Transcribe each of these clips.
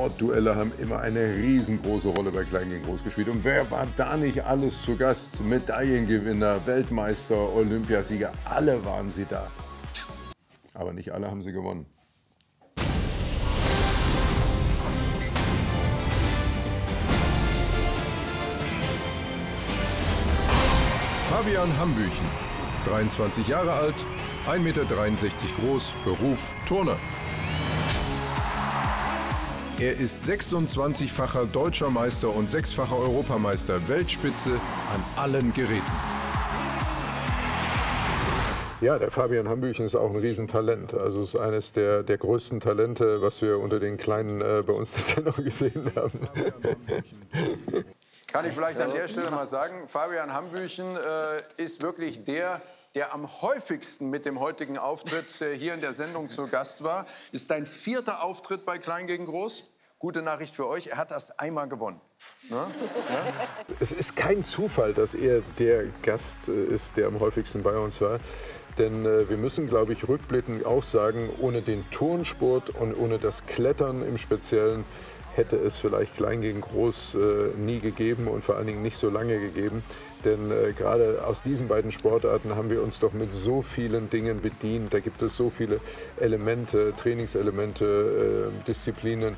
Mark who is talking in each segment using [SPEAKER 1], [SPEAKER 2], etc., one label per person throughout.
[SPEAKER 1] Sportduelle haben immer eine riesengroße Rolle bei Klein gegen Groß gespielt. Und wer war da nicht alles zu Gast? Medaillengewinner, Weltmeister, Olympiasieger, alle waren sie da. Aber nicht alle haben sie gewonnen.
[SPEAKER 2] Fabian Hambüchen, 23 Jahre alt, 1,63 Meter groß, Beruf Turner. Er ist 26-facher deutscher Meister und sechsfacher Europameister, Weltspitze an allen Geräten.
[SPEAKER 1] Ja, der Fabian Hambüchen ist auch ein Riesentalent. Also ist eines der, der größten Talente, was wir unter den Kleinen äh, bei uns das noch gesehen haben.
[SPEAKER 3] Kann ich vielleicht an der Stelle mal sagen, Fabian Hambüchen äh, ist wirklich der, der am häufigsten mit dem heutigen Auftritt äh, hier in der Sendung zu Gast war. Ist dein vierter Auftritt bei Klein gegen Groß? Gute Nachricht für euch, er hat erst einmal gewonnen. Ne?
[SPEAKER 1] Ja? Es ist kein Zufall, dass er der Gast äh, ist, der am häufigsten bei uns war. Denn äh, wir müssen, glaube ich, rückblickend auch sagen, ohne den Turnsport und ohne das Klettern im Speziellen hätte es vielleicht klein gegen groß äh, nie gegeben und vor allen Dingen nicht so lange gegeben. Denn äh, gerade aus diesen beiden Sportarten haben wir uns doch mit so vielen Dingen bedient. Da gibt es so viele Elemente, Trainingselemente, äh, Disziplinen,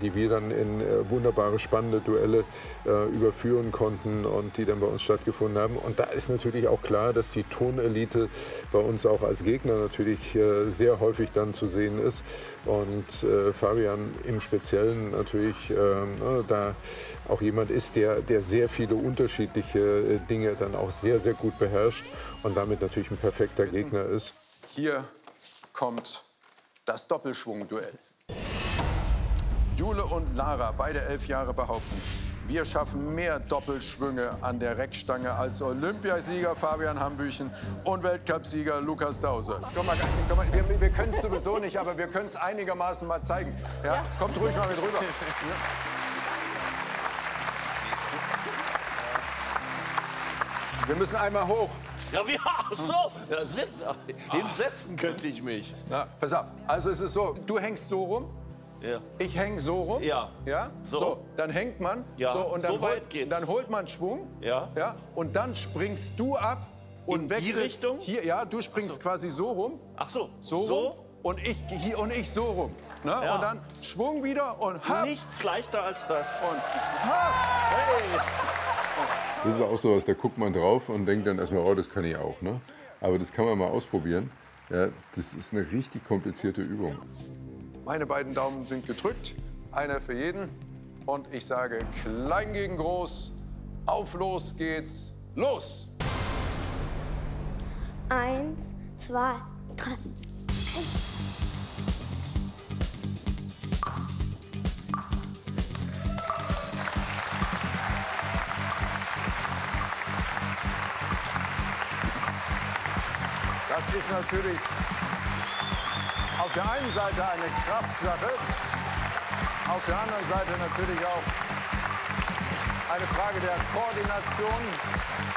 [SPEAKER 1] die wir dann in äh, wunderbare, spannende Duelle äh, überführen konnten und die dann bei uns stattgefunden haben. Und da ist natürlich auch klar, dass die Turnelite bei uns auch als Gegner natürlich äh, sehr häufig dann zu sehen ist. Und Fabian im Speziellen natürlich ne, da auch jemand ist, der, der sehr viele unterschiedliche äh, Dinge dann auch sehr, sehr gut beherrscht und damit natürlich ein perfekter Gegner ist.
[SPEAKER 3] Hier kommt das Doppelschwungduell. Jule und Lara, beide elf Jahre, behaupten, wir schaffen mehr Doppelschwünge an der Reckstange als Olympiasieger Fabian Hambüchen und Weltcupsieger Lukas Dause. Komm mal, komm mal, wir, wir können es sowieso nicht, aber wir können es einigermaßen mal zeigen. Ja? Kommt ruhig mal mit rüber. Ja. Wir müssen einmal hoch.
[SPEAKER 4] Ja, wie, ach so, ja, sitz, hinsetzen könnte ich mich.
[SPEAKER 3] Na, pass auf, also es ist so, du hängst so rum, ja. ich hänge so rum.
[SPEAKER 4] Ja.
[SPEAKER 3] ja? So. so. dann hängt man.
[SPEAKER 4] Ja.
[SPEAKER 3] So, und dann,
[SPEAKER 4] so weit geht's.
[SPEAKER 3] dann holt man Schwung.
[SPEAKER 4] Ja.
[SPEAKER 3] ja. Und dann springst du ab und
[SPEAKER 4] In
[SPEAKER 3] wechselst.
[SPEAKER 4] die Richtung?
[SPEAKER 3] Hier, ja, du springst so. quasi so rum.
[SPEAKER 4] Ach so,
[SPEAKER 3] so, so? rum. Und ich hier und ich so rum. Ne? Ja. Und dann Schwung wieder und
[SPEAKER 4] hab. Nichts leichter als das.
[SPEAKER 3] Und hab. Hey.
[SPEAKER 1] Das ist auch so was, da guckt man drauf und denkt dann erstmal, oh, das kann ich auch. Ne? Aber das kann man mal ausprobieren. Ja, das ist eine richtig komplizierte Übung.
[SPEAKER 3] Meine beiden Daumen sind gedrückt, einer für jeden. Und ich sage klein gegen groß, auf los geht's, los!
[SPEAKER 5] Eins, zwei, drei. Eins.
[SPEAKER 3] ist natürlich der einen Seite eine Kraftsache, auf der anderen Seite natürlich auch eine Frage der Koordination,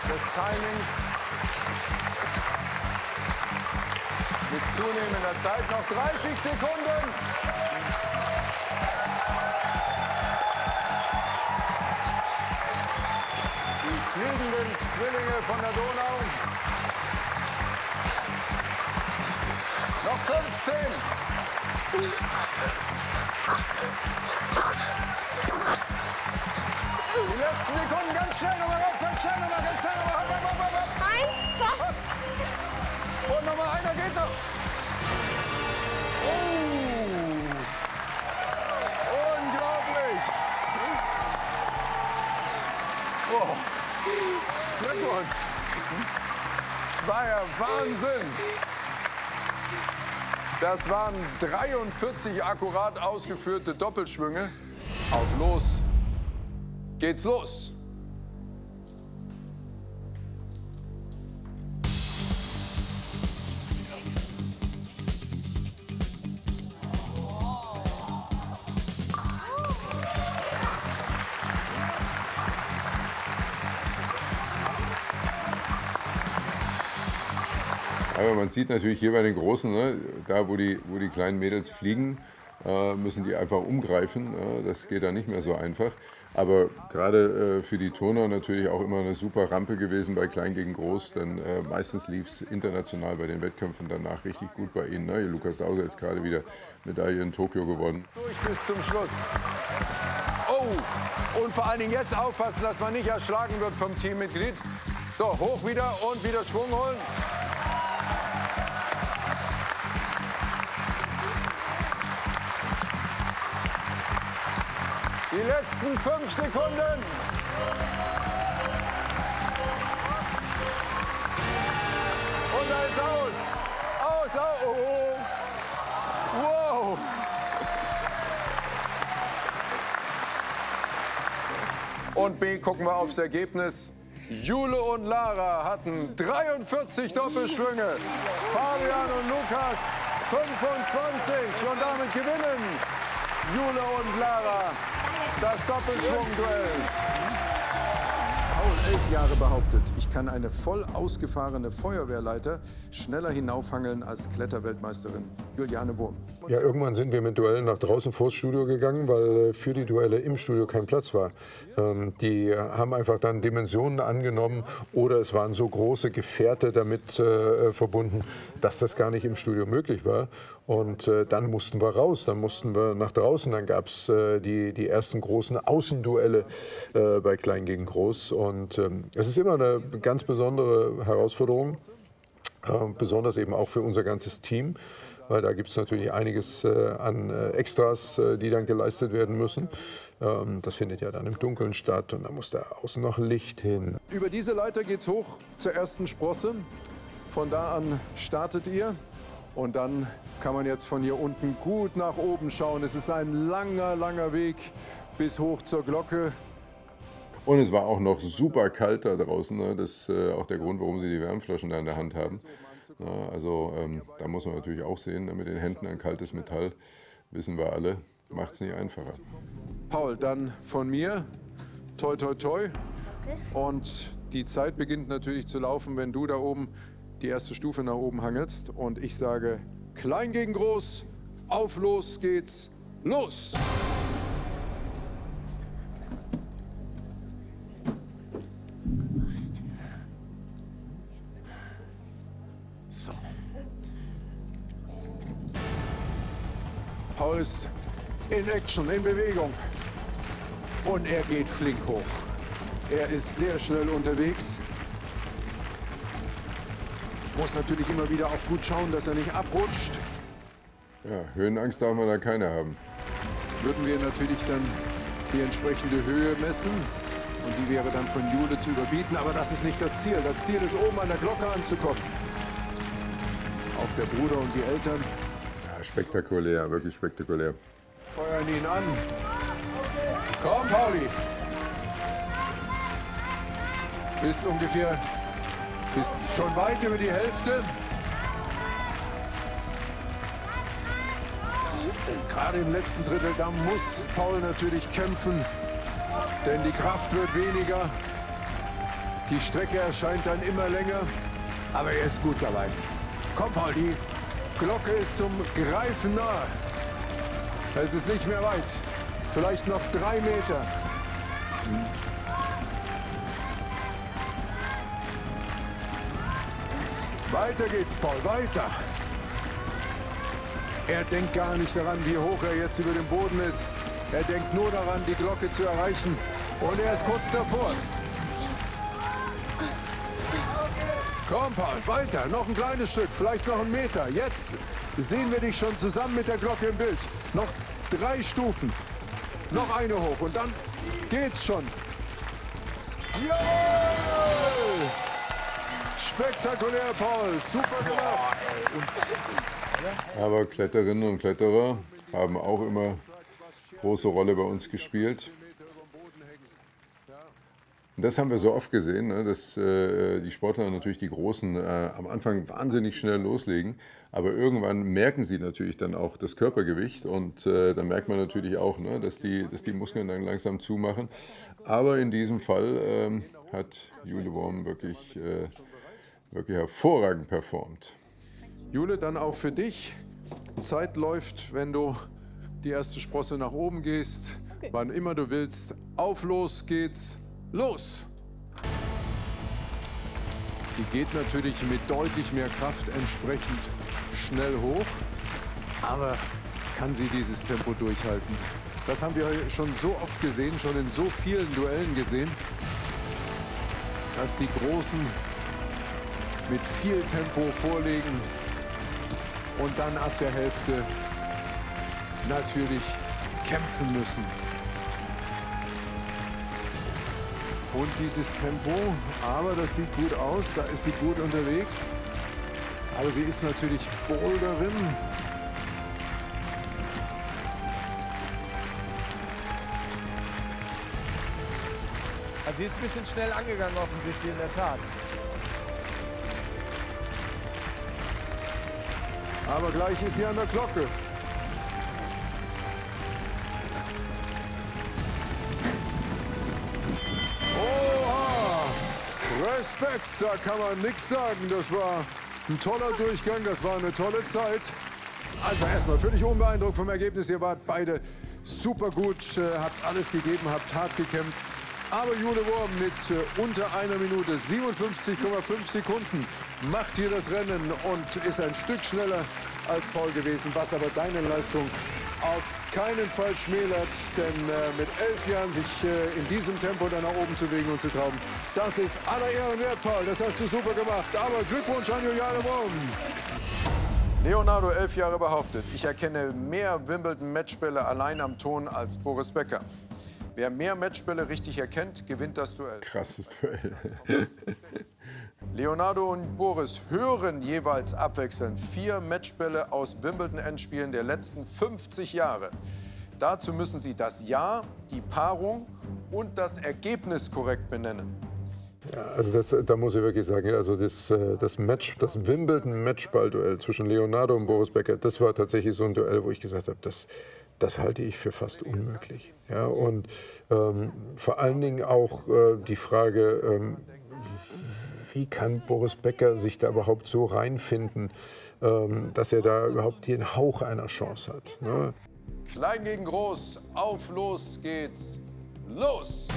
[SPEAKER 3] des Timings. Mit zunehmender Zeit noch 30 Sekunden. Die fliegenden Zwillinge von der Donau. Die letzten Sekunden ganz schnell nochmal rauf, ganz schnell nochmal, ganz schnell nochmal. Hopp, hopp, hopp, hopp.
[SPEAKER 5] Eins, zwei.
[SPEAKER 3] Und nochmal einer geht noch. Oh. Unglaublich. Oh. Glückwunsch. War ja Wahnsinn. Das waren 43 akkurat ausgeführte Doppelschwünge. Auf los geht's los.
[SPEAKER 1] Man sieht natürlich hier bei den Großen, ne, da wo die, wo die kleinen Mädels fliegen,
[SPEAKER 6] äh, müssen die einfach umgreifen. Äh, das geht dann nicht mehr so einfach. Aber gerade äh, für die Turner natürlich auch immer eine super Rampe gewesen bei Klein gegen Groß, denn äh, meistens lief es international bei den Wettkämpfen danach richtig gut bei ihnen. Ne? Lukas Dauser jetzt gerade wieder Medaille in Tokio gewonnen.
[SPEAKER 3] Durch bis zum Schluss. Oh, und vor allen Dingen jetzt aufpassen, dass man nicht erschlagen wird vom Teammitglied. So, hoch wieder und wieder Schwung holen. Die letzten fünf Sekunden. Und da ist aus. Aus, aus. Oh. Wow. Und B, gucken wir aufs Ergebnis. Jule und Lara hatten 43 Doppelschwünge. Fabian und Lukas 25. Und damit gewinnen Jule und Lara das Doppelschwungduell. Paul, elf Jahre behauptet, ich kann eine voll ausgefahrene Feuerwehrleiter schneller hinaufhangeln als Kletterweltmeisterin Juliane Wurm.
[SPEAKER 6] Ja, irgendwann sind wir mit Duellen nach draußen vors Studio gegangen, weil äh, für die Duelle im Studio kein Platz war. Ähm, die haben einfach dann Dimensionen angenommen oder es waren so große Gefährte damit äh, verbunden, dass das gar nicht im Studio möglich war. Und äh, dann mussten wir raus, dann mussten wir nach draußen. Dann gab es äh, die, die ersten großen Außenduelle äh, bei Klein gegen Groß. Und ähm, es ist immer eine ganz besondere Herausforderung, äh, besonders eben auch für unser ganzes Team weil da gibt es natürlich einiges äh, an äh, Extras, die dann geleistet werden müssen. Ähm, das findet ja dann im Dunkeln statt und da muss da außen noch Licht hin.
[SPEAKER 3] Über diese Leiter geht es hoch zur ersten Sprosse. Von da an startet ihr und dann kann man jetzt von hier unten gut nach oben schauen. Es ist ein langer, langer Weg bis hoch zur Glocke.
[SPEAKER 6] Und es war auch noch super kalt da draußen. Ne? Das ist äh, auch der Grund, warum sie die Wärmflaschen da in der Hand haben. Ja, also ähm, da muss man natürlich auch sehen, ne, mit den Händen ein kaltes Metall, wissen wir alle, macht es nicht einfacher.
[SPEAKER 3] Paul, dann von mir, toi toi toi. Und die Zeit beginnt natürlich zu laufen, wenn du da oben die erste Stufe nach oben hangelst. Und ich sage, klein gegen groß, auf los geht's, los! Paul ist in Action, in Bewegung. Und er geht flink hoch. Er ist sehr schnell unterwegs. Muss natürlich immer wieder auch gut schauen, dass er nicht abrutscht.
[SPEAKER 6] Ja, Höhenangst darf man da keine haben.
[SPEAKER 3] Würden wir natürlich dann die entsprechende Höhe messen. Und die wäre dann von Jule zu überbieten. Aber das ist nicht das Ziel. Das Ziel ist, oben an der Glocke anzukommen. Auch der Bruder und die Eltern
[SPEAKER 6] spektakulär, wirklich spektakulär.
[SPEAKER 3] Feuern ihn an. Komm, Pauli. Bist ungefähr, bist schon weit über die Hälfte. Gerade im letzten Drittel, da muss Paul natürlich kämpfen, denn die Kraft wird weniger. Die Strecke erscheint dann immer länger, aber er ist gut dabei. Komm, Paul, die Glocke ist zum Greifen nahe. Es ist nicht mehr weit. Vielleicht noch drei Meter. Weiter geht's, Paul, weiter. Er denkt gar nicht daran, wie hoch er jetzt über dem Boden ist. Er denkt nur daran, die Glocke zu erreichen. Und er ist kurz davor. Komm, Paul, weiter. Noch ein kleines Stück, vielleicht noch einen Meter. Jetzt sehen wir dich schon zusammen mit der Glocke im Bild. Noch drei Stufen. Noch eine hoch und dann geht's schon. Jawohl! Spektakulär, Paul. Super gemacht.
[SPEAKER 6] Aber Kletterinnen und Kletterer haben auch immer große Rolle bei uns gespielt. Das haben wir so oft gesehen, ne, dass äh, die Sportler natürlich die Großen äh, am Anfang wahnsinnig schnell loslegen, aber irgendwann merken sie natürlich dann auch das Körpergewicht und äh, dann merkt man natürlich auch, ne, dass, die, dass die Muskeln dann langsam zumachen. Aber in diesem Fall ähm, hat Jule Worm wirklich, wirklich hervorragend performt.
[SPEAKER 3] Jule, dann auch für dich. Zeit läuft, wenn du die erste Sprosse nach oben gehst. Okay. Wann immer du willst. Auf los geht's. Los! Sie geht natürlich mit deutlich mehr Kraft entsprechend schnell hoch. Aber kann sie dieses Tempo durchhalten? Das haben wir schon so oft gesehen, schon in so vielen Duellen gesehen, dass die Großen mit viel Tempo vorlegen und dann ab der Hälfte natürlich kämpfen müssen. Und dieses Tempo, aber das sieht gut aus, da ist sie gut unterwegs. Aber sie ist natürlich Boulderin.
[SPEAKER 7] Also sie ist ein bisschen schnell angegangen offensichtlich in der Tat.
[SPEAKER 3] Aber gleich ist sie an der Glocke. Respekt, da kann man nichts sagen. Das war ein toller Durchgang, das war eine tolle Zeit. Also erstmal völlig unbeeindruckt vom Ergebnis. Ihr wart beide super gut, äh, habt alles gegeben, habt hart gekämpft. Aber Jule Wurm mit äh, unter einer Minute 57,5 Sekunden macht hier das Rennen und ist ein Stück schneller als Paul gewesen, was aber deine Leistung auf keinen Fall schmälert, denn äh, mit elf Jahren sich äh, in diesem Tempo dann nach oben zu bewegen und zu trauen, das ist aller Ehren wert, Paul. Das hast du super gemacht. Aber Glückwunsch an Juliane Wurm. Leonardo, elf Jahre behauptet, ich erkenne mehr Wimbledon-Matchbälle allein am Ton als Boris Becker. Wer mehr Matchbälle richtig erkennt, gewinnt das Duell.
[SPEAKER 6] Krasses Duell.
[SPEAKER 3] Leonardo und Boris hören jeweils abwechselnd vier Matchbälle aus Wimbledon-Endspielen der letzten 50 Jahre. Dazu müssen sie das Jahr, die Paarung und das Ergebnis korrekt benennen.
[SPEAKER 6] Ja, also das, da muss ich wirklich sagen, also das, äh, das Match, das Wimbledon-Matchball-Duell zwischen Leonardo und Boris Becker, das war tatsächlich so ein Duell, wo ich gesagt habe, das, das halte ich für fast unmöglich. Ja, und ähm, vor allen Dingen auch äh, die Frage, ähm, wie kann Boris Becker sich da überhaupt so reinfinden, ähm, dass er da überhaupt den Hauch einer Chance hat. Ne?
[SPEAKER 3] Klein gegen Groß, auf los geht's, los!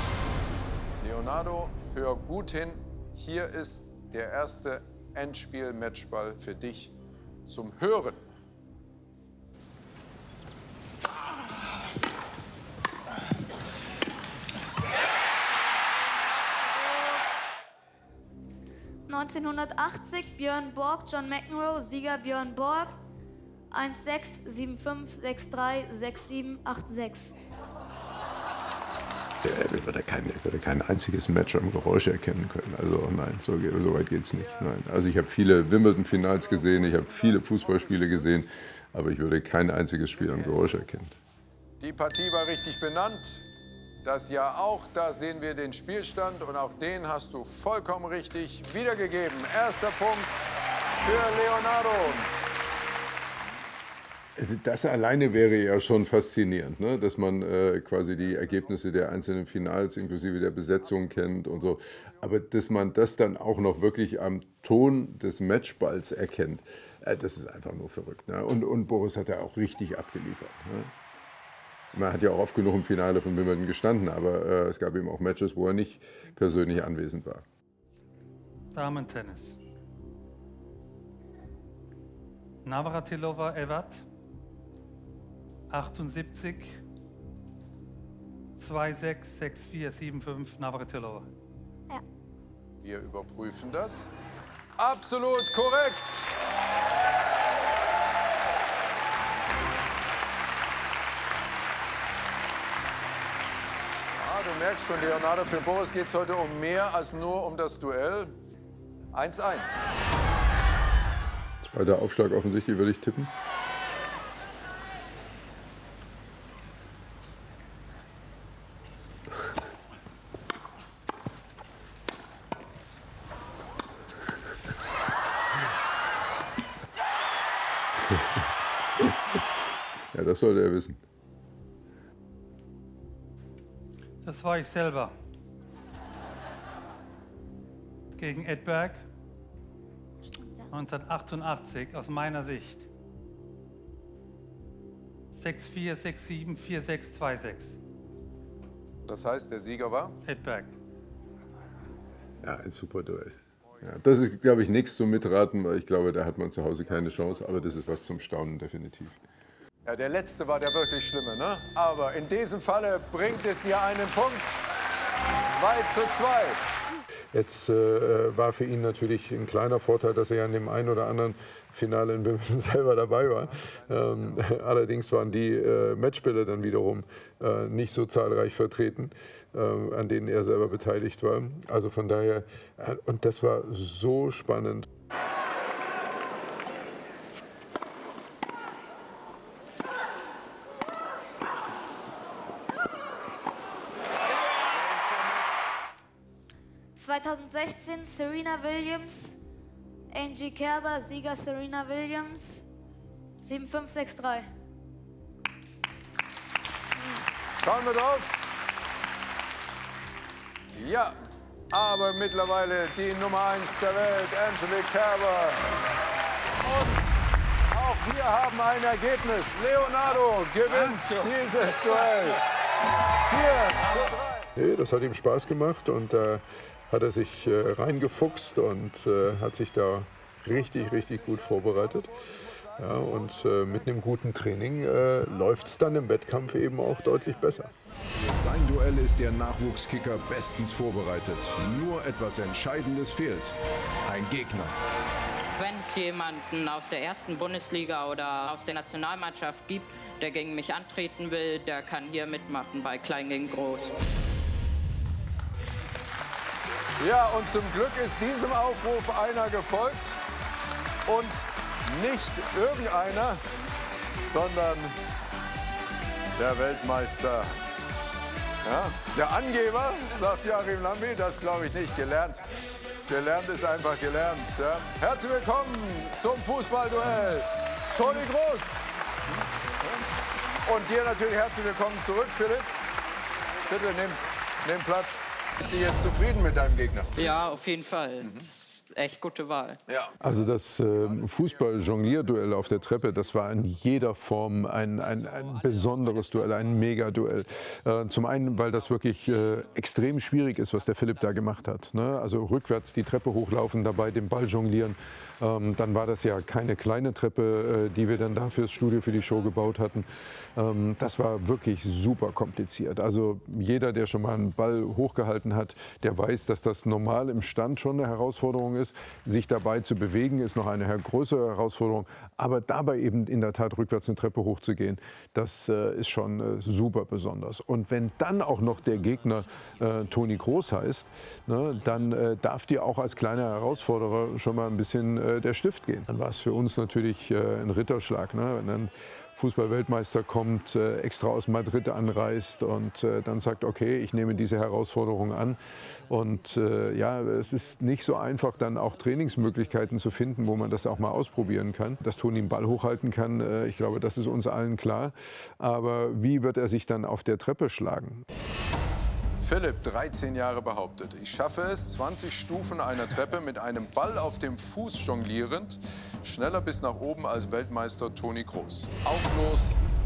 [SPEAKER 3] Leonardo, hör gut hin, hier ist der erste Endspiel-Matchball für dich zum Hören.
[SPEAKER 8] 1980 Björn Borg, John McEnroe, Sieger Björn Borg, 1-6-7-5-6-3-6-7-8-6.
[SPEAKER 6] Ich würde, kein, ich würde kein einziges Match am Geräusch erkennen können. Also nein, so, so weit geht es nicht. Nein. Also ich habe viele Wimbledon-Finals gesehen, ich habe viele Fußballspiele gesehen, aber ich würde kein einziges Spiel am Geräusch erkennen.
[SPEAKER 3] Die Partie war richtig benannt das ja auch. Da sehen wir den Spielstand und auch den hast du vollkommen richtig wiedergegeben. Erster Punkt für Leonardo.
[SPEAKER 6] Das alleine wäre ja schon faszinierend, ne? dass man äh, quasi die Ergebnisse der einzelnen Finals inklusive der Besetzung kennt und so. Aber dass man das dann auch noch wirklich am Ton des Matchballs erkennt, äh, das ist einfach nur verrückt. Ne? Und, und Boris hat ja auch richtig abgeliefert. Ne? Man hat ja auch oft genug im Finale von Wimbledon gestanden, aber äh, es gab eben auch Matches, wo er nicht persönlich anwesend war.
[SPEAKER 9] Damen-Tennis. Navratilova Evat, 78, 266475 Navratilova.
[SPEAKER 3] Ja. Wir überprüfen das. Absolut korrekt. Merkst schon, Leonardo, für Boris geht es heute um mehr als nur um das Duell. 1-1.
[SPEAKER 6] Zweiter Aufschlag offensichtlich würde ich tippen. ja, das sollte er wissen.
[SPEAKER 9] Das war ich selber. Gegen Edberg 1988 aus meiner Sicht. 6467 4626.
[SPEAKER 3] Das heißt, der Sieger war?
[SPEAKER 9] Edberg.
[SPEAKER 1] Ja, ein super Duell. Ja, das ist, glaube ich, nichts zum Mitraten, weil ich glaube, da hat man zu Hause keine Chance. Aber das ist was zum Staunen, definitiv.
[SPEAKER 3] Ja, der letzte war der wirklich schlimme, ne? Aber in diesem Falle bringt es dir einen Punkt. 2 zu 2.
[SPEAKER 1] Jetzt äh, war für ihn natürlich ein kleiner Vorteil, dass er ja in dem einen oder anderen Finale in Wimbledon selber dabei war. Ähm, allerdings waren die äh, Matchspieler dann wiederum äh, nicht so zahlreich vertreten, äh, an denen er selber beteiligt war. Also von daher, äh, und das war so spannend.
[SPEAKER 8] Serena Williams, Angie Kerber, Sieger Serena Williams, 7563.
[SPEAKER 3] Schauen wir drauf. Ja, aber mittlerweile die Nummer 1 der Welt, Angelique Kerber. Und auch wir haben ein Ergebnis. Leonardo gewinnt dieses Duell. 4 zu 3.
[SPEAKER 1] Nee, das hat ihm Spaß gemacht und da hat er sich äh, reingefuchst und äh, hat sich da richtig, richtig gut vorbereitet. Ja, und äh, mit einem guten Training äh, läuft es dann im Wettkampf eben auch deutlich besser.
[SPEAKER 10] Sein Duell ist der Nachwuchskicker bestens vorbereitet. Nur etwas Entscheidendes fehlt. Ein Gegner.
[SPEAKER 11] Wenn es jemanden aus der ersten Bundesliga oder aus der Nationalmannschaft gibt, der gegen mich antreten will, der kann hier mitmachen bei Klein gegen Groß.
[SPEAKER 3] Ja, und zum Glück ist diesem Aufruf einer gefolgt. Und nicht irgendeiner, sondern der Weltmeister. Ja, der Angeber, sagt Joachim Lambi, das glaube ich nicht gelernt. Gelernt ist einfach gelernt. Ja. Herzlich willkommen zum Fußballduell. Toni Groß. Und dir natürlich herzlich willkommen zurück, Philipp. Bitte nehmt, nehmt Platz. Bist du jetzt zufrieden mit deinem Gegner?
[SPEAKER 11] Ja, auf jeden Fall. Ist echt gute Wahl.
[SPEAKER 3] Ja.
[SPEAKER 1] Also das äh, Fußball-Jonglier-Duell auf der Treppe, das war in jeder Form ein, ein, ein besonderes Duell, ein Mega-Duell. Äh, zum einen, weil das wirklich äh, extrem schwierig ist, was der Philipp da gemacht hat. Ne? Also rückwärts die Treppe hochlaufen, dabei den Ball jonglieren. Ähm, dann war das ja keine kleine Treppe, äh, die wir dann da fürs Studio, für die Show gebaut hatten. Ähm, das war wirklich super kompliziert. Also jeder, der schon mal einen Ball hochgehalten hat, der weiß, dass das normal im Stand schon eine Herausforderung ist. Sich dabei zu bewegen, ist noch eine größere Herausforderung. Aber dabei eben in der Tat rückwärts eine Treppe hochzugehen, das äh, ist schon äh, super besonders. Und wenn dann auch noch der Gegner äh, Toni Groß heißt, ne, dann äh, darf dir auch als kleiner Herausforderer schon mal ein bisschen äh, der Stift gehen. Dann war es für uns natürlich äh, ein Ritterschlag. Ne? Fußballweltmeister kommt, äh, extra aus Madrid anreist und äh, dann sagt, okay, ich nehme diese Herausforderung an. Und äh, ja, es ist nicht so einfach, dann auch Trainingsmöglichkeiten zu finden, wo man das auch mal ausprobieren kann. Dass Toni den Ball hochhalten kann, ich glaube, das ist uns allen klar. Aber wie wird er sich dann auf der Treppe schlagen?
[SPEAKER 3] Philipp, 13 Jahre behauptet, ich schaffe es, 20 Stufen einer Treppe mit einem Ball auf dem Fuß jonglierend, schneller bis nach oben als Weltmeister Toni Kroos. Auf los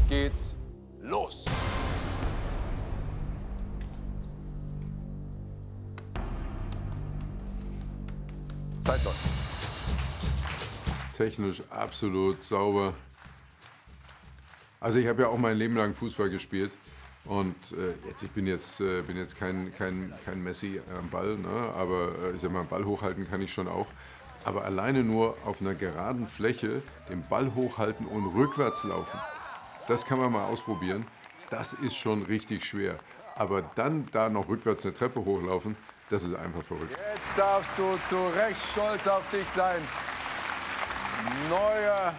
[SPEAKER 3] geht's los! Zeit läuft.
[SPEAKER 1] Technisch absolut sauber. Also ich habe ja auch mein Leben lang Fußball gespielt. Und äh, jetzt, ich bin jetzt, äh, bin jetzt kein, kein, kein Messi am Ball, ne? aber äh, ich sag mal, Ball hochhalten kann ich schon auch. Aber alleine nur auf einer geraden Fläche den Ball hochhalten und rückwärts laufen, das kann man mal ausprobieren. Das ist schon richtig schwer. Aber dann da noch rückwärts eine Treppe hochlaufen, das ist einfach verrückt.
[SPEAKER 3] Jetzt darfst du zu Recht stolz auf dich sein. Neuer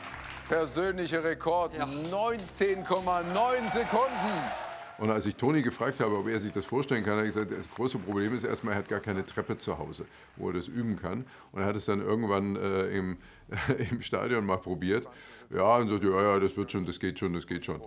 [SPEAKER 3] persönlicher Rekord, 19,9 Sekunden.
[SPEAKER 1] Und als ich Toni gefragt habe, ob er sich das vorstellen kann, habe ich gesagt, das große Problem ist erstmal, er hat gar keine Treppe zu Hause, wo er das üben kann. Und er hat es dann irgendwann äh, im, im Stadion mal probiert. Ja, und sagte, ja, ja, das wird schon, das geht schon, das geht schon.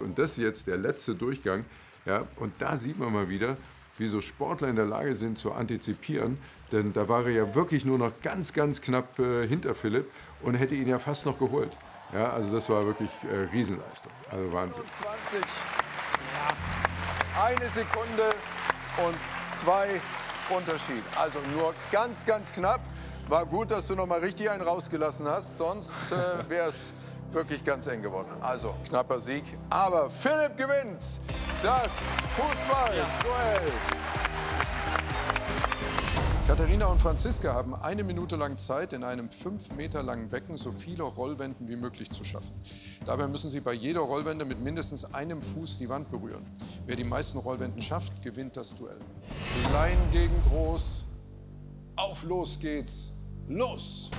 [SPEAKER 1] Und das ist jetzt der letzte Durchgang. Ja, und da sieht man mal wieder,
[SPEAKER 6] wie so Sportler in der Lage sind zu antizipieren. Denn da war er ja wirklich nur noch ganz, ganz knapp äh, hinter Philipp und hätte ihn ja fast noch geholt. Ja, also das war wirklich äh, Riesenleistung. Also Wahnsinn.
[SPEAKER 3] 20. Eine Sekunde und zwei Unterschied. Also nur ganz, ganz knapp. War gut, dass du noch mal richtig einen rausgelassen hast. Sonst äh, wäre es wirklich ganz eng geworden. Also knapper Sieg. Aber Philipp gewinnt das Fußball-Duell. Katharina und Franziska haben eine Minute lang Zeit, in einem fünf Meter langen Becken so viele Rollwänden wie möglich zu schaffen. Dabei müssen sie bei jeder Rollwende mit mindestens einem Fuß die Wand berühren. Wer die meisten Rollwänden schafft, gewinnt das Duell. Klein gegen groß. Auf los geht's. Los!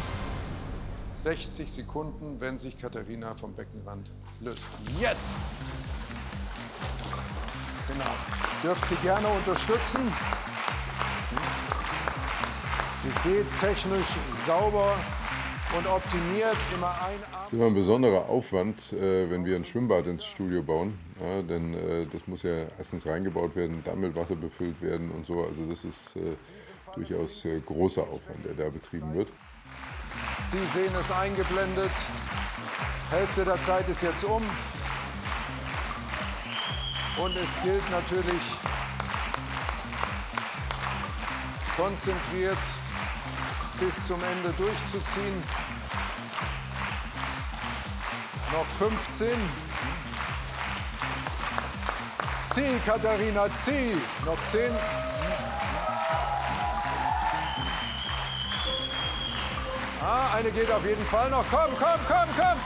[SPEAKER 3] 60 Sekunden, wenn sich Katharina vom Beckenrand löst. Jetzt! Genau. Dürft sie gerne unterstützen. Ihr seht, technisch sauber und optimiert. Immer ein.
[SPEAKER 6] Das ist immer ein besonderer Aufwand, äh, wenn wir ein Schwimmbad ins Studio bauen. Ja, denn äh, das muss ja erstens reingebaut werden, dann mit Wasser befüllt werden und so. Also das ist äh, durchaus großer Aufwand, der da betrieben wird.
[SPEAKER 3] Sie sehen es eingeblendet. Hälfte der Zeit ist jetzt um. Und es gilt natürlich konzentriert bis zum Ende durchzuziehen. Noch 15. Zieh, Katharina, zieh. Noch 10. Ah, eine geht auf jeden Fall noch. Komm, komm, komm, komm.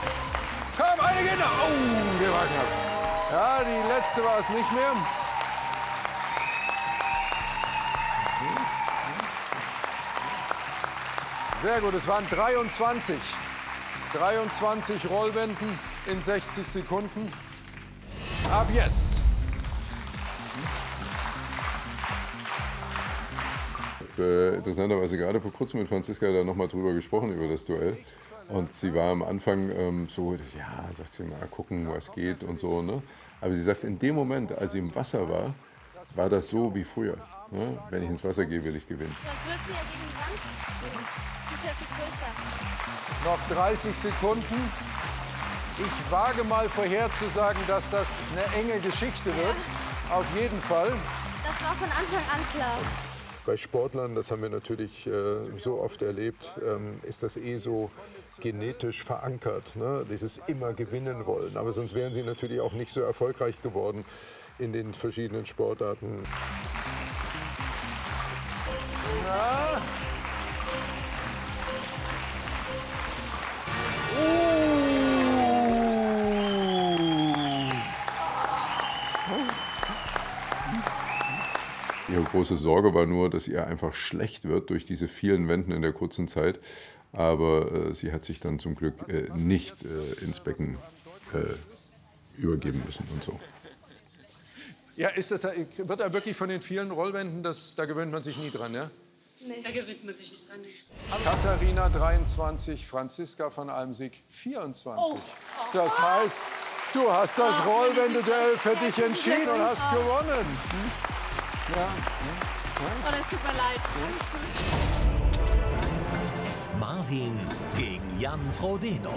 [SPEAKER 3] Komm, eine geht noch. Oh, der war knapp. Ja, die letzte war es nicht mehr. Sehr gut, es waren 23. 23 Rollwänden in 60 Sekunden. Ab jetzt.
[SPEAKER 6] Äh, interessanterweise gerade vor kurzem mit Franziska da nochmal drüber gesprochen, über das Duell. Und sie war am Anfang ähm, so, ja, sagt sie mal, gucken, was geht und so. Ne? Aber sie sagt, in dem Moment, als sie im Wasser war, war das so wie früher. Ne? Wenn ich ins Wasser gehe, will ich gewinnen.
[SPEAKER 8] Sonst wird sie ja gegen die Wand gehen. Die ist ja viel größer.
[SPEAKER 3] Noch 30 Sekunden. Ich wage mal vorherzusagen, dass das eine enge Geschichte wird. Auf jeden Fall.
[SPEAKER 8] Das war von Anfang an klar.
[SPEAKER 6] Bei Sportlern, das haben wir natürlich äh, so oft erlebt, ähm, ist das eh so genetisch verankert, ne? dieses immer gewinnen wollen. Aber sonst wären sie natürlich auch nicht so erfolgreich geworden in den verschiedenen Sportarten.
[SPEAKER 3] Ja.
[SPEAKER 6] Ihre große Sorge war nur, dass ihr einfach schlecht wird durch diese vielen Wänden in der kurzen Zeit. Aber äh, sie hat sich dann zum Glück äh, nicht äh, ins Becken äh, übergeben müssen und so.
[SPEAKER 3] Ja, ist das da, wird da wirklich von den vielen Rollwänden, das, da gewöhnt man sich nie dran, ja?
[SPEAKER 12] Da gewinnt man sich nicht dran.
[SPEAKER 3] Katharina 23, Franziska von Almsig 24. Das heißt, du hast das Rollwände-Duell für dich entschieden und hast gewonnen. Hm? Ja.
[SPEAKER 12] Oh, das tut mir leid.
[SPEAKER 13] Marvin gegen Jan Frodeno.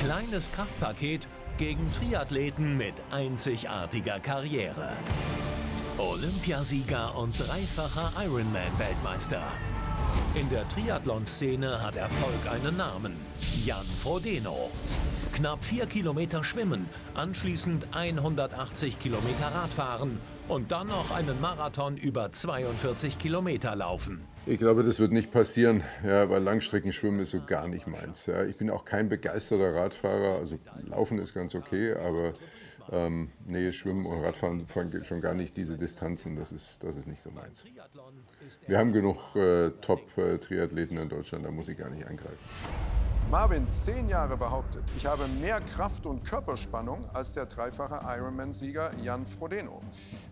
[SPEAKER 13] Kleines Kraftpaket gegen Triathleten mit einzigartiger Karriere. Olympiasieger und dreifacher Ironman-Weltmeister. In der Triathlon-Szene hat Erfolg einen Namen. Jan Frodeno. Knapp vier Kilometer schwimmen, anschließend 180 Kilometer Radfahren und dann noch einen Marathon über 42 Kilometer laufen.
[SPEAKER 6] Ich glaube, das wird nicht passieren, ja, weil Langstreckenschwimmen ist so gar nicht meins. Ja. Ich bin auch kein begeisterter Radfahrer, also Laufen ist ganz okay, aber ähm, nee, Schwimmen und Radfahren schon gar nicht diese Distanzen, das ist, das ist nicht so meins. Wir haben genug äh, Top-Triathleten in Deutschland, da muss ich gar nicht eingreifen.
[SPEAKER 3] Marvin, zehn Jahre behauptet, ich habe mehr Kraft und Körperspannung als der dreifache Ironman-Sieger Jan Frodeno.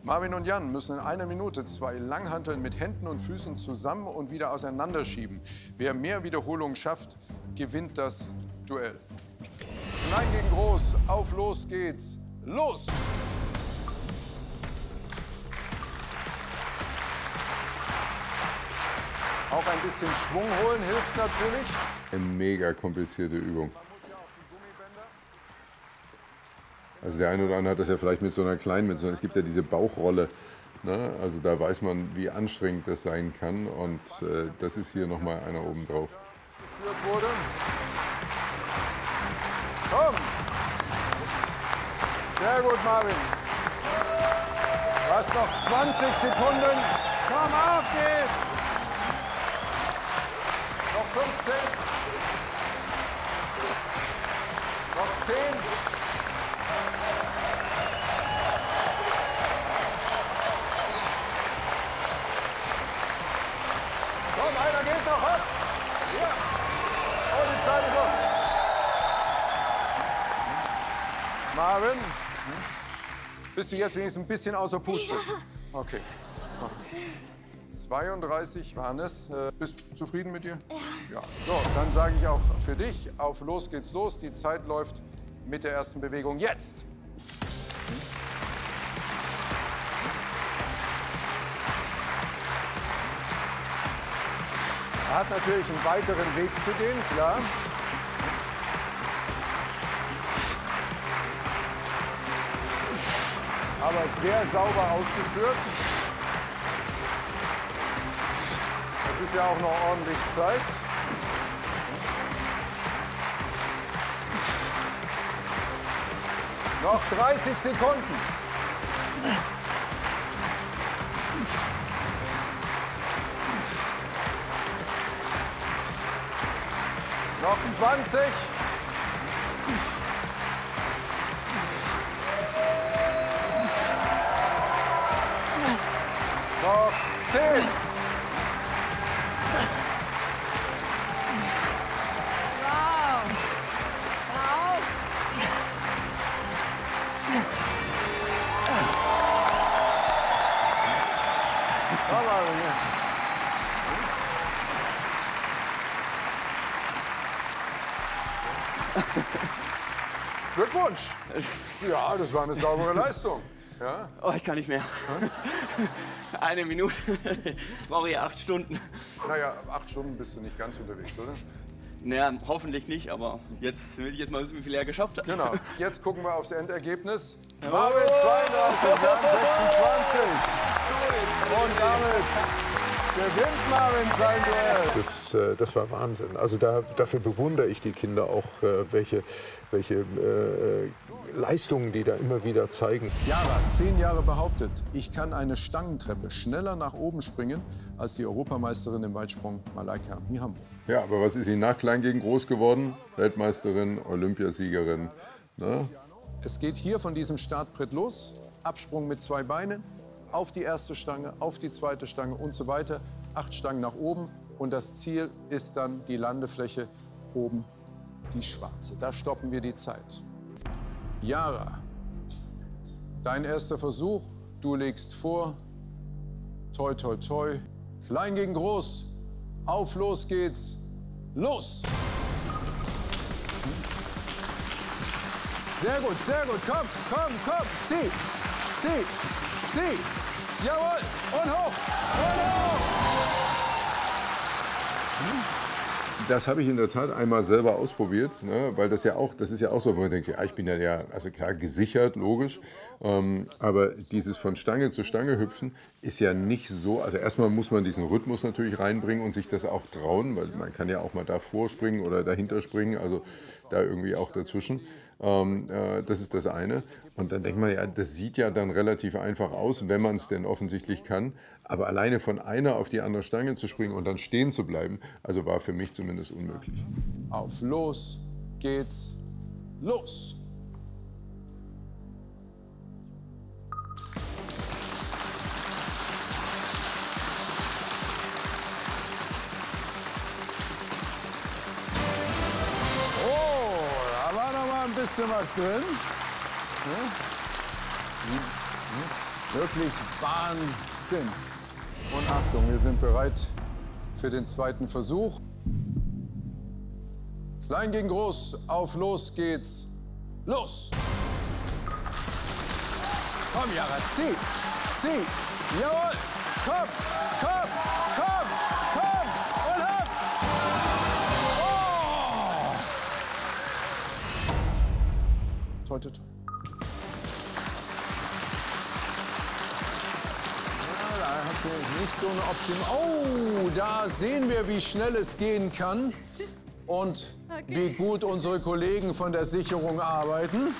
[SPEAKER 3] Marvin und Jan müssen in einer Minute zwei Langhanteln mit Händen und Füßen zusammen und wieder auseinanderschieben. Wer mehr Wiederholungen schafft, gewinnt das Duell. Klein gegen groß, auf los geht's. Los! Auch ein bisschen Schwung holen hilft natürlich.
[SPEAKER 6] Eine mega komplizierte Übung. Also der eine oder andere hat das ja vielleicht mit so einer kleinen, mit so, es gibt ja diese Bauchrolle. Ne? Also da weiß man, wie anstrengend das sein kann. Und äh, das ist hier nochmal einer oben drauf.
[SPEAKER 3] Wurde. Komm! Sehr gut, Marvin. Du hast noch 20 Sekunden. Komm, auf geht's! Noch 15. Noch 10. Komm, einer geht noch ab. Ja. Oh, die Zeit ist um. Marvin, bist du jetzt wenigstens ein bisschen außer Puste? Okay. 32 waren es. Äh, Bist du zufrieden mit dir? Ja. Ja. So, dann sage ich auch für dich, auf los geht's los. Die Zeit läuft mit der ersten Bewegung jetzt. Er hat natürlich einen weiteren Weg zu gehen, klar. Aber sehr sauber ausgeführt. Es ist ja auch noch ordentlich Zeit. Noch 30 Sekunden. Noch 20. Noch 10. Glückwunsch. Ja, das war eine saubere Leistung. Ja?
[SPEAKER 14] Oh, ich kann nicht mehr. Eine Minute. Ich brauche ja acht Stunden.
[SPEAKER 3] Naja, acht Stunden bist du nicht ganz unterwegs, oder?
[SPEAKER 14] Naja, hoffentlich nicht, aber jetzt will ich jetzt mal wissen, wie viel er geschafft hat.
[SPEAKER 3] Genau. Jetzt gucken wir aufs Endergebnis. Marvin 32, Jan 26. Und damit gewinnt Marvin sein Duell.
[SPEAKER 6] Das, äh, das war Wahnsinn. Also da, dafür bewundere ich die Kinder auch, äh, welche, welche äh, Leistungen die da immer wieder zeigen.
[SPEAKER 3] Jara, zehn Jahre behauptet, ich kann eine Stangentreppe schneller nach oben springen als die Europameisterin im Weitsprung Malaika Mihambo.
[SPEAKER 6] Ja, aber was ist sie nach Klein gegen Groß geworden? Weltmeisterin, Olympiasiegerin. Ne?
[SPEAKER 3] Es geht hier von diesem Startbrett los. Absprung mit zwei Beinen, auf die erste Stange, auf die zweite Stange und so weiter. Acht Stangen nach oben und das Ziel ist dann die Landefläche oben, die schwarze. Da stoppen wir die Zeit. Yara, dein erster Versuch. Du legst vor. Toi, toi, toi. Klein gegen groß. Auf, los geht's. Los! Sehr gut, sehr gut. Komm, komm, komm. Zieh, zieh, zieh. Jawohl. Und hoch. Und hoch.
[SPEAKER 6] Das habe ich in der Tat einmal selber ausprobiert, ne, weil das ja auch, das ist ja auch so, wo man denkt, ja, ich bin ja, ja also klar gesichert, logisch, ähm, aber dieses von Stange zu Stange hüpfen ist ja nicht so, also erstmal muss man diesen Rhythmus natürlich reinbringen und sich das auch trauen, weil man kann ja auch mal davor springen oder dahinter springen, also da irgendwie auch dazwischen. Ähm, äh, das ist das eine. Und dann denkt man ja, das sieht ja dann relativ einfach aus, wenn man es denn offensichtlich kann. Aber alleine von einer auf die andere Stange zu springen und dann stehen zu bleiben, also war für mich zumindest unmöglich.
[SPEAKER 3] Auf, los geht's. Los! Ein bisschen was drin. Ja? Wirklich Wahnsinn. Und Achtung, wir sind bereit für den zweiten Versuch. Klein gegen groß, auf los geht's. Los! Komm, Jara, zieh, zieh. Jawohl! Komm, komm, komm, Toi, toi, toi. Ja, da hat sie nicht so eine Optimum. Oh, da sehen wir, wie schnell es gehen kann und wie gut unsere Kollegen von der Sicherung arbeiten.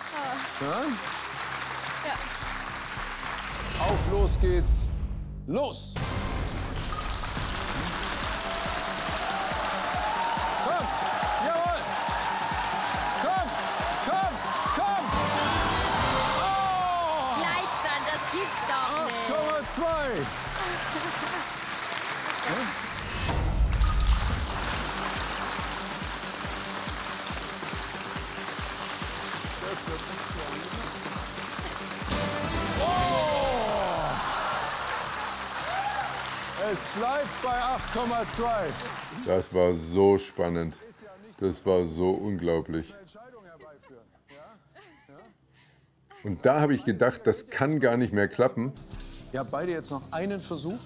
[SPEAKER 3] Ja? Auf, los geht's. Los! Es bleibt bei 8,2.
[SPEAKER 6] Das war so spannend. Das war so unglaublich. Und da habe ich gedacht, das kann gar nicht mehr klappen.
[SPEAKER 3] Ihr habt beide jetzt noch einen Versuch.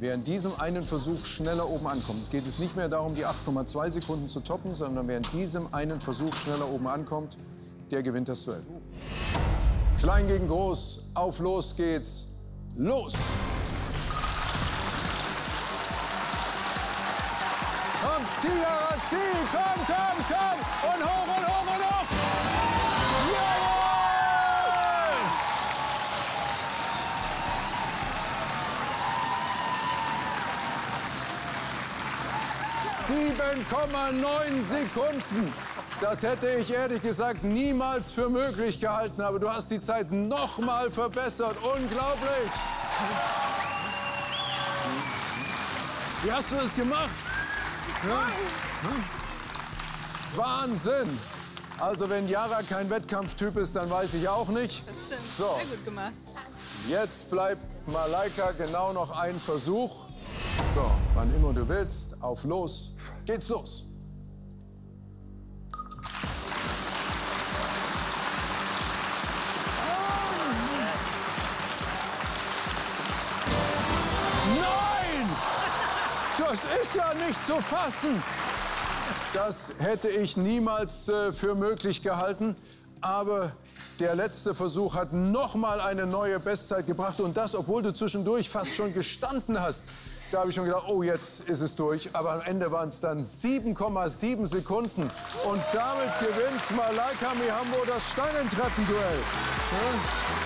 [SPEAKER 3] Wer in diesem einen Versuch schneller oben ankommt. Es geht jetzt nicht mehr darum, die 8,2 Sekunden zu toppen, sondern wer in diesem einen Versuch schneller oben ankommt, der gewinnt das Duell. Klein gegen groß, auf los geht's. Los! Jara, zieh! Komm, komm, komm! Und hoch und hoch und hoch! Jawohl! 7,9 Sekunden. Das hätte ich ehrlich gesagt niemals für möglich gehalten. Aber du hast die Zeit noch mal verbessert. Unglaublich. Wie hast du das gemacht? Ja? Wahnsinn. Also wenn Yara kein Wettkampftyp ist, dann weiß ich auch nicht.
[SPEAKER 12] Das stimmt.
[SPEAKER 3] So.
[SPEAKER 12] Sehr gut gemacht.
[SPEAKER 3] Jetzt bleibt Malaika genau noch ein Versuch. So, wann immer du willst, auf los, geht's los. Ist ja nicht zu fassen. Das hätte ich niemals äh, für möglich gehalten. Aber der letzte Versuch hat noch mal eine neue Bestzeit gebracht. Und das, obwohl du zwischendurch fast schon gestanden hast. Da habe ich schon gedacht, oh, jetzt ist es durch. Aber am Ende waren es dann 7,7 Sekunden. Und damit gewinnt Malaika Mihambo das Stangentreppenduell. Ja?